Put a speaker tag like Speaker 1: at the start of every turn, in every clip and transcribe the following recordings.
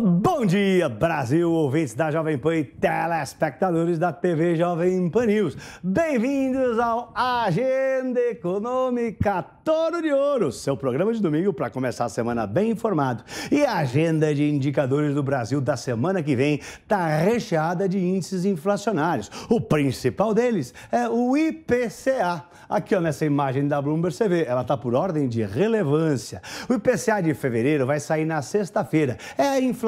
Speaker 1: Bom dia, Brasil, ouvintes da Jovem Pan e telespectadores da TV Jovem Pan News. Bem-vindos ao Agenda Econômica Toro de Ouro, seu programa de domingo para começar a semana bem informado. E a agenda de indicadores do Brasil da semana que vem está recheada de índices inflacionários. O principal deles é o IPCA. Aqui ó, nessa imagem da Bloomberg você vê, ela está por ordem de relevância. O IPCA de fevereiro vai sair na sexta-feira. É a inflação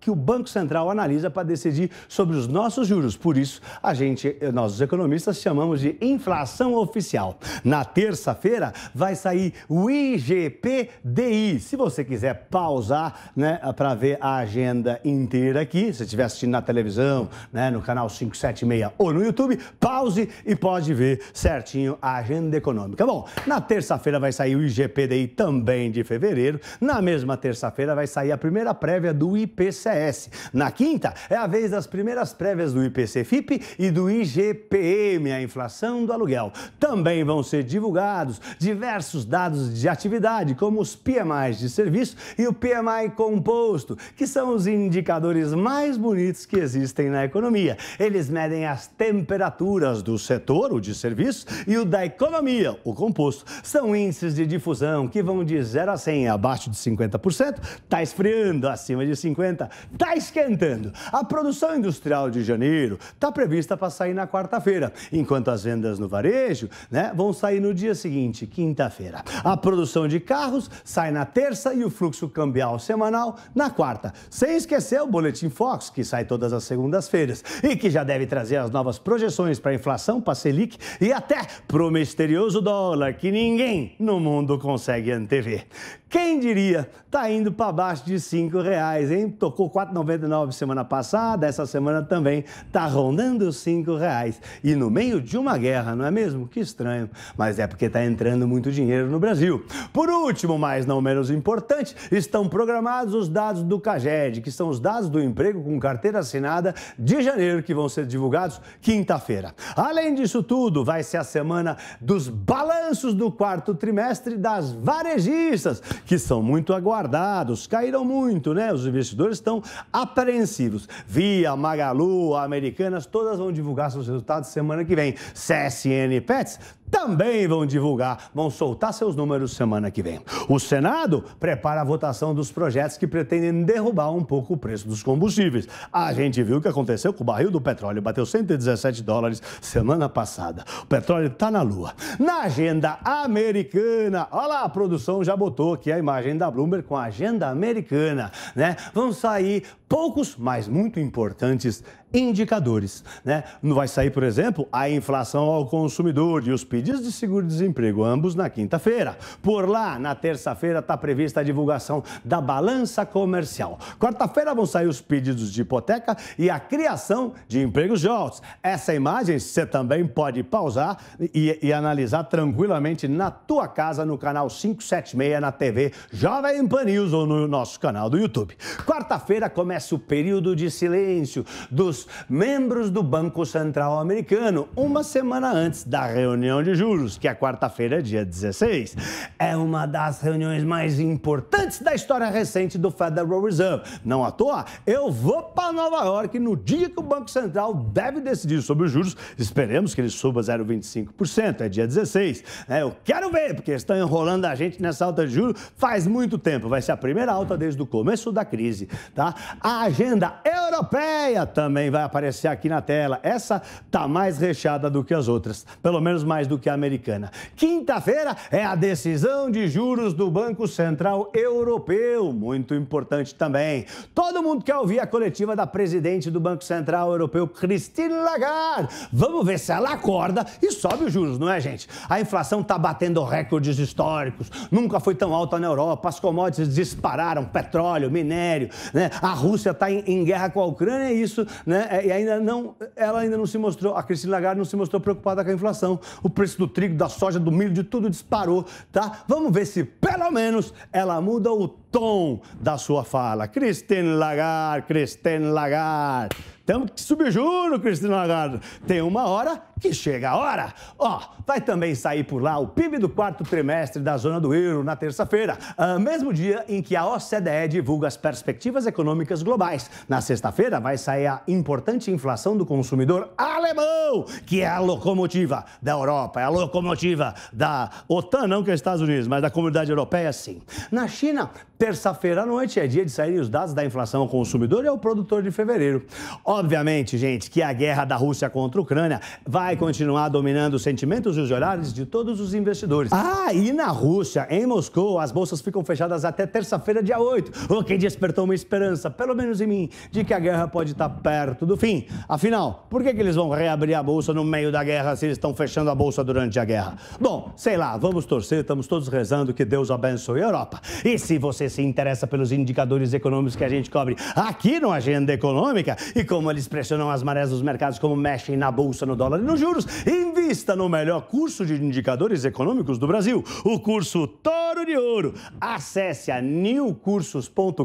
Speaker 1: que o Banco Central analisa para decidir sobre os nossos juros. Por isso, a gente, nós os economistas, chamamos de inflação oficial. Na terça-feira vai sair o IGPDI. Se você quiser pausar né, para ver a agenda inteira aqui, se estiver assistindo na televisão, né, no canal 576 ou no YouTube, pause e pode ver certinho a agenda econômica. Bom, na terça-feira vai sair o IGPDI também de fevereiro. Na mesma terça-feira vai sair a primeira prévia do IPCS. Na quinta, é a vez das primeiras prévias do IPC-FIP e do IGPM, a inflação do aluguel. Também vão ser divulgados diversos dados de atividade, como os PMIs de serviço e o PMI composto, que são os indicadores mais bonitos que existem na economia. Eles medem as temperaturas do setor, o de serviço, e o da economia, o composto. São índices de difusão que vão de 0 a 100, abaixo de 50%, está esfriando acima acima de 50 está esquentando. A produção industrial de janeiro está prevista para sair na quarta-feira, enquanto as vendas no varejo né, vão sair no dia seguinte, quinta-feira. A produção de carros sai na terça e o fluxo cambial semanal na quarta. Sem esquecer o Boletim Fox, que sai todas as segundas-feiras e que já deve trazer as novas projeções para a inflação, para a Selic e até para o misterioso dólar que ninguém no mundo consegue antever. Quem diria, tá indo para baixo de cinco reais, hein? Tocou 4,99 semana passada, essa semana também tá rondando os cinco reais. E no meio de uma guerra, não é mesmo? Que estranho. Mas é porque tá entrando muito dinheiro no Brasil. Por último, mas não menos importante, estão programados os dados do CAGED, que são os dados do emprego com carteira assinada de janeiro, que vão ser divulgados quinta-feira. Além disso tudo, vai ser a semana dos balanços do quarto trimestre das varejistas que são muito aguardados, caíram muito, né? Os investidores estão apreensivos. Via, Magalu, Americanas, todas vão divulgar seus resultados semana que vem. CSN Pets também vão divulgar, vão soltar seus números semana que vem. O Senado prepara a votação dos projetos que pretendem derrubar um pouco o preço dos combustíveis. A gente viu o que aconteceu com o barril do petróleo, bateu 117 dólares semana passada. O petróleo está na lua. Na agenda americana, olha lá, a produção já botou aqui a imagem da Bloomberg com a agenda americana, né? Vão sair poucos, mas muito importantes indicadores, né? Vai sair, por exemplo, a inflação ao consumidor e os pedidos de seguro-desemprego, ambos na quinta-feira. Por lá, na terça-feira, está prevista a divulgação da balança comercial. Quarta-feira vão sair os pedidos de hipoteca e a criação de empregos altos. Essa imagem você também pode pausar e, e analisar tranquilamente na tua casa, no canal 576, na TV Jovem Pan News ou no nosso canal do YouTube. Quarta-feira começa começa o período de silêncio dos membros do Banco Central Americano, uma semana antes da reunião de juros, que é quarta-feira, dia 16. É uma das reuniões mais importantes da história recente do Federal Reserve. Não à toa, eu vou para Nova York no dia que o Banco Central deve decidir sobre os juros. Esperemos que ele suba 0,25%, é dia 16. É, eu quero ver, porque estão enrolando a gente nessa alta de juros faz muito tempo. Vai ser a primeira alta desde o começo da crise, tá? A agenda europeia também vai aparecer aqui na tela. Essa tá mais recheada do que as outras, pelo menos mais do que a americana. Quinta-feira é a decisão de juros do Banco Central Europeu, muito importante também. Todo mundo quer ouvir a coletiva da presidente do Banco Central Europeu, Christine Lagarde. Vamos ver se ela acorda e sobe os juros, não é, gente? A inflação tá batendo recordes históricos. Nunca foi tão alta na Europa. As commodities dispararam, petróleo, minério, né? A Rússia Rússia está em, em, guerra com a Ucrânia, é isso, né? É, e ainda não, ela ainda não se mostrou, a Cristina Lagarde não se mostrou preocupada com a inflação. O preço do trigo, da soja, do milho, de tudo disparou, tá? Vamos ver se pelo menos ela muda o tom da sua fala. Christine Lagarde, Christine Lagarde. Temos que subir juro, Cristina Lagarde. Tem uma hora que chega a hora. Ó, vai também sair por lá o PIB do quarto trimestre da zona do euro na terça-feira, ah, mesmo dia em que a OCDE divulga as perspectivas econômicas globais. Na sexta-feira vai sair a importante inflação do consumidor alemão, que é a locomotiva da Europa, é a locomotiva da OTAN, não que é Estados Unidos, mas da comunidade europeia, sim. Na China, terça-feira à noite é dia de sair os dados da inflação ao consumidor e ao produtor de fevereiro. Obviamente, gente, que a guerra da Rússia contra a Ucrânia vai continuar dominando os sentimentos e os olhares de todos os investidores. Ah, e na Rússia, em Moscou, as bolsas ficam fechadas até terça-feira, dia 8, o que despertou uma esperança, pelo menos em mim, de que a guerra pode estar perto do fim. Afinal, por que, que eles vão reabrir a bolsa no meio da guerra se eles estão fechando a bolsa durante a guerra? Bom, sei lá, vamos torcer, estamos todos rezando que Deus abençoe a Europa. E se você se interessa pelos indicadores econômicos que a gente cobre aqui no Agenda Econômica e como eles pressionam as marés dos mercados, como mexem na bolsa, no dólar e nos juros. Invista no melhor curso de indicadores econômicos do Brasil, o curso Toro de Ouro. Acesse a newcursos.com.br,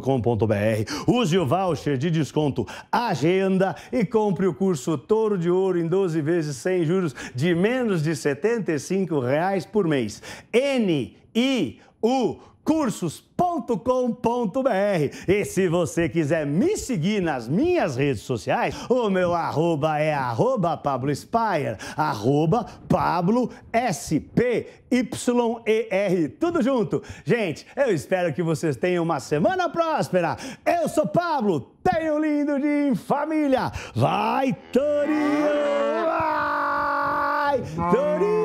Speaker 1: use o voucher de desconto Agenda e compre o curso Toro de Ouro em 12 vezes sem juros de menos de 75 reais por mês. N I U cursos.com.br. E se você quiser me seguir nas minhas redes sociais, o meu arroba é arroba Pablo Spire, arroba Pablo S-P-Y-E-R, tudo junto. Gente, eu espero que vocês tenham uma semana próspera. Eu sou Pablo, tenho lindo dia em família. Vai, Torinho! Vai, Torinho!